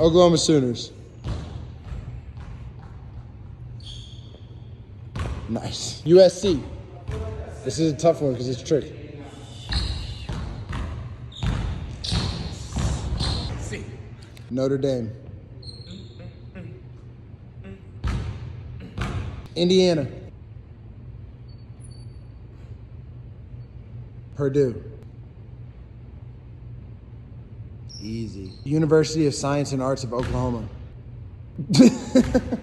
Oklahoma Sooners. Nice. USC. This is a tough one because it's tricky. Notre Dame. Indiana. Purdue. Easy. University of Science and Arts of Oklahoma.